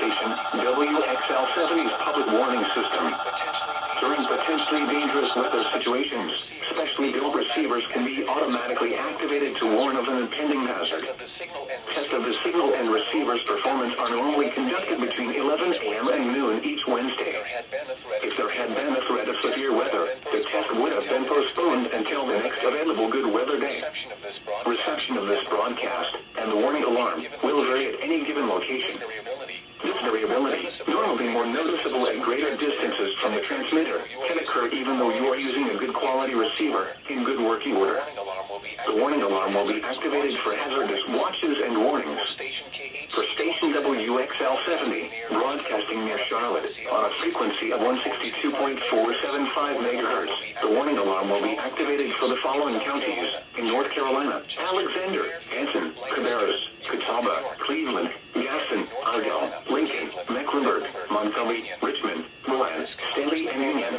WXL70's public warning system. During potentially dangerous weather situations, specially built receivers can be automatically activated to warn of an impending hazard. Test of the signal and receiver's performance are normally conducted between 11 a.m. and noon each Wednesday. If there had been a threat of severe weather, the test would have been postponed until the next available good weather day. Reception of this broadcast and the warning alarm will vary at any given location. This variability, normally more noticeable at greater distances from the transmitter, can occur even though you are using a good quality receiver in good working order. The warning alarm will be activated for hazardous watches and warnings. For station WXL70, broadcasting near Charlotte, on a frequency of 162.475 MHz, the warning alarm will be activated for the following counties in North Carolina, Alexander, Anson, Cabarrus, Catawba, Cleveland, Montgomery, Richmond, Milan, Stanly, and Union.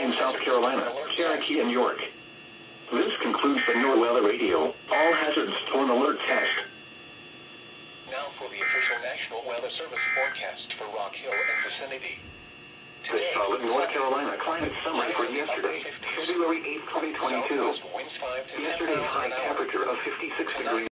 In South Carolina, Cherokee, and York. This concludes the NOAA Weather Radio All Hazards Storm Alert Test. Now for the official National Weather Service forecast for Rock Hill and vicinity. The Charlotte, North Carolina climate summary for yesterday, February 8, 2022. Southwest winds 5 to 10 Yesterday's high temperature of 56 degrees.